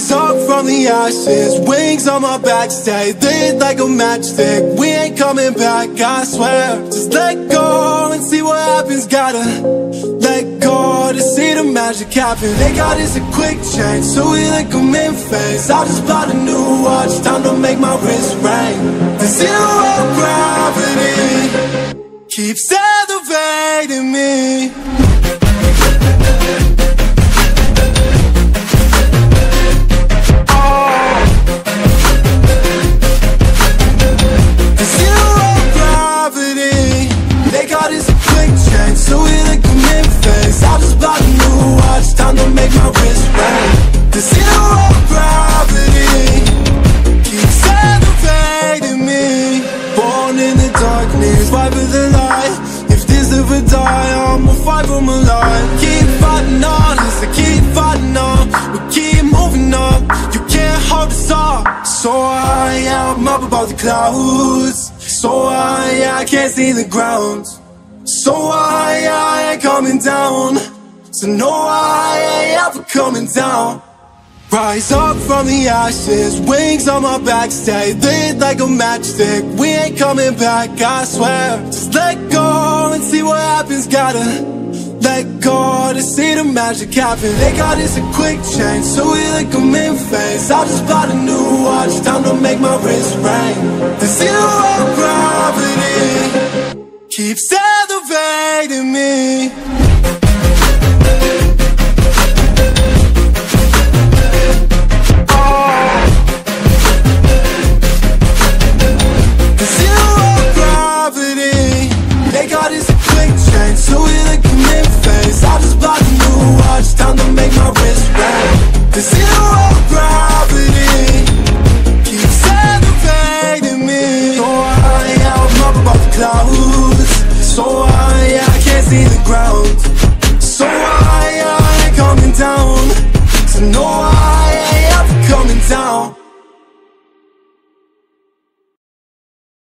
the ashes Wings on my back, stay lit like a matchstick. We ain't coming back, I swear. Just let go and see what happens. Gotta let go to see the magic happen. They got us a quick change, so we like them in phase. I just bought a new watch, time to make my wrist ring. The zero So high I'm gonna fight for. Keep fighting on us, keep fighting on. We keep moving on, you can't hold us up So I am up above the clouds So high I can't see the ground So high I ain't coming down So no I ain't ever coming down Rise up from the ashes, wings on my back, stay lit like a matchstick. We ain't coming back, I swear. Just let go and see what happens. Gotta let go to see the magic happen. They got us a quick change, so we like them in phase. I just bought a new watch, time to make my wrist ring. The zero gravity keeps elevating me. Gravity. Elevating me. So high, I'm up above the clouds. So high, I can't see the ground. So high, I ain't coming down. So no